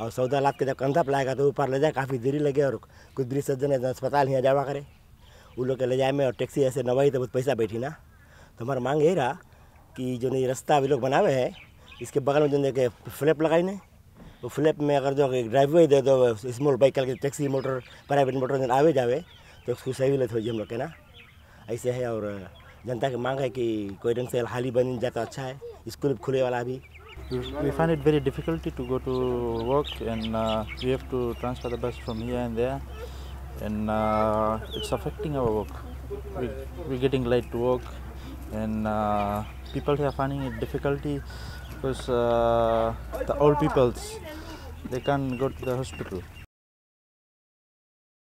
और चौदह लाख के जब कंधा पे लाएगा तो ऊपर ले जाए, काफ़ी देरी लगे और कुछ बीस सज्जन है, अस्पताल यहाँ जावा करे। वो लोग के ले जाए में और टैक्सी ऐसे नवाई तो बहुत पैसा बैठी ना। तो हमारा मांग यही रहा कि जो नहीं रास्ता अभी लोग बनावे है, इसके बगल में जो देखे फ्लैप लगाई ने, वो फ्लैप में अगर जो ड्राइववे दे दो स्मॉल बाइक के टैक्सी मोटर प्राइवेट मोटर जन आवे जावे तो उसको सही ले थोड़ी हम लोग के ना। ऐसे है और जनता की मांग है कि कोई ढंग से हाली बन जाता अच्छा है, स्कूल खुले वाला भी। We, find it very difficult to go to work and uh, we have to transfer the bus from here and there and uh, it's affecting our work. We, we're getting late to work and uh, people here are finding it difficulty because uh, the old peoples they can't go to the hospital